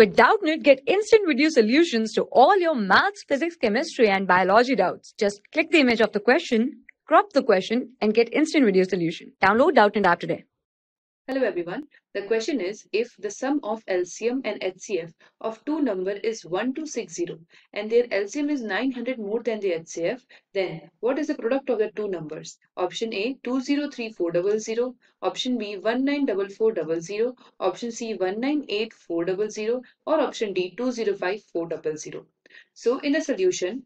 With Doubtnut, get instant video solutions to all your maths, physics, chemistry, and biology doubts. Just click the image of the question, crop the question, and get instant video solution. Download Doubtnut app today. Hello everyone. The question is if the sum of LCM and HCF of two number is 1260 and their LCM is 900 more than the HCF then what is the product of the two numbers? Option A 203400, option B 194400, option C 198400 or option D 205400. So in the solution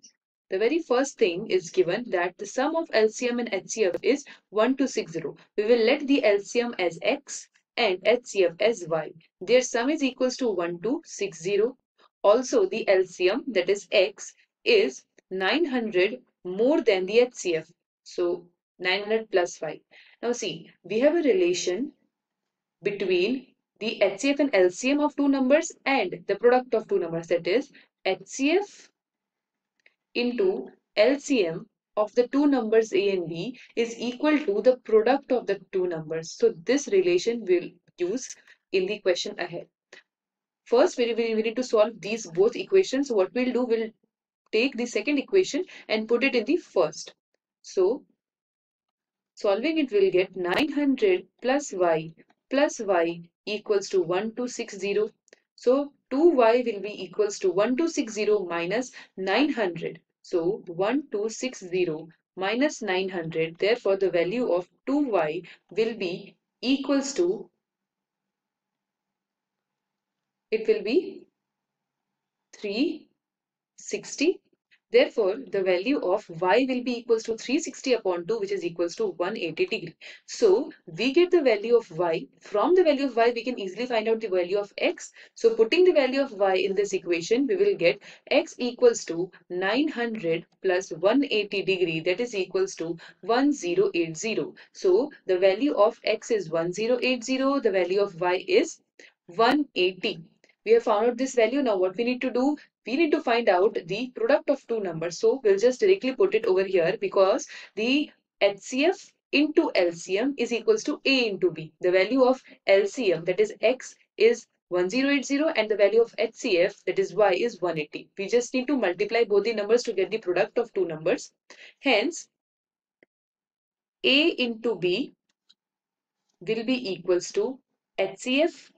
the very first thing is given that the sum of LCM and HCF is 1260. We will let the LCM as X and HCF as Y. Their sum is equals to 1260. Also the LCM that is X is 900 more than the HCF. So 900 plus 5. Now see, we have a relation between the HCF and LCM of two numbers and the product of two numbers that is HCF into LCM of the two numbers A and B is equal to the product of the two numbers. So this relation we'll use in the question ahead. First, we, we, we need to solve these both equations. What we'll do, we'll take the second equation and put it in the first. So solving it will get 900 plus y plus y equals to 1260. So 2y will be equals to 1260 minus 900. So 1260 minus 900. Therefore, the value of 2y will be equals to, it will be 360 Therefore, the value of y will be equals to 360 upon 2 which is equals to 180 degree. So, we get the value of y. From the value of y, we can easily find out the value of x. So, putting the value of y in this equation, we will get x equals to 900 plus 180 degree that is equals to 1080. So, the value of x is 1080, the value of y is 180 we have found out this value. Now what we need to do, we need to find out the product of two numbers. So we'll just directly put it over here because the HCF into LCM is equals to A into B. The value of LCM that is X is 1080 and the value of HCF that is Y is 180. We just need to multiply both the numbers to get the product of two numbers. Hence, A into B will be equals to HCF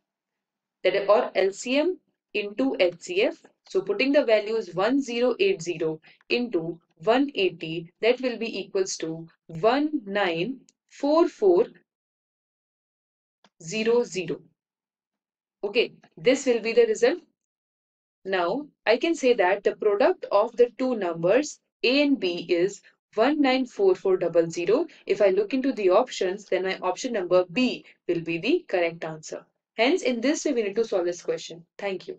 that or LCM into HCF. So putting the values 1080 into 180 that will be equals to 194400. Okay, this will be the result. Now I can say that the product of the two numbers A and B is 194400. If I look into the options, then my option number B will be the correct answer. Hence, in this way, we need to solve this question. Thank you.